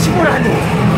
식不은你.